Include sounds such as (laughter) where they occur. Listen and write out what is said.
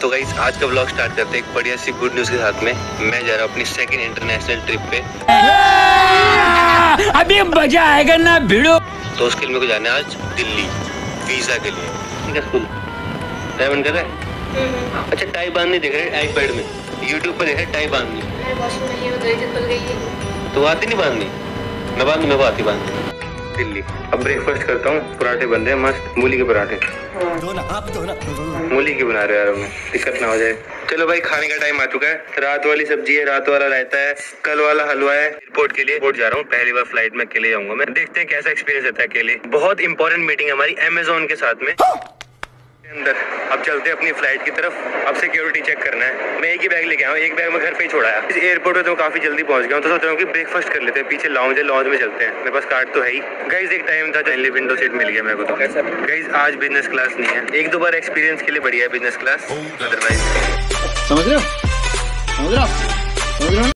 तो गाइस आज का ब्लॉग स्टार्ट करते हैं एक बढ़िया सी गुड न्यूज़ के साथ में। मैं जा रहा हूँ अपनी सेकंड इंटरनेशनल ट्रिप पे। (laughs) अभी मज़ा आएगा ना भिड़ो। तो उसके लिए मेरे को जाना है आज दिल्ली वीज़ा के लिए। ठीक है स्कूल टाई बंद कर रहा है? अच्छा टाई बांधनी देख रहे हैं आईपैड में। यूट्यूब पर देख रहे टाई बांधनी। गई है। तो आती नहीं बांधनी? मैं बाँध मैं आती बाँध दिल्ली। अब ब्रेकफास्ट करता हूँ पराठे बन रहे हैं मस्त। मूली के पराठे। मूली की बना रहे यार हमें? दिक्कत ना हो जाए। चलो भाई खाने का टाइम आ चुका है। रात वाली सब्ज़ी है रात वाला रहता है कल वाला हलवा है। एयरपोर्ट के लिए एयरपोर्ट जा रहा हूँ। पहली बार फ़्लाइट में अकेले जाऊँगा मैं। देखते हैं कैसा एक्सपीरियंस रहता है अकेले। बहुत इंपॉर्टेंट मीटिंग है हमारी अमेजोन के साथ में। अंदर। अब चलते हैं अपनी फ़्लाइट की तरफ़। अब सिक्योरिटी चेक करना है। मैं एक ही बैग लेके आया एक बैग मैं घर पे ही छोड़ाया इस एयरपोर्ट पे तो काफ़ी जल्दी पहुँच गया हूँ। तो सोच रहा हूँ कि ब्रेकफास्ट कर लेते हैं। पीछे लॉन्ज है। लॉन्ज में चलते हैं। मेरे पास कार्ड तो है ही। गाइज़ एक टाइम था जल्दी विंडो सीट मिल गया मेरे को तो। गाइज़ आज बिज़नेस क्लास नहीं है। एक दो बार एक्सपीरियंस के लिए बढ़िया है बिज़नेस क्लास अदरवाइज़ समझ रहे हो? समझ रहे हो?